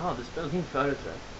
Oh, this building photograph.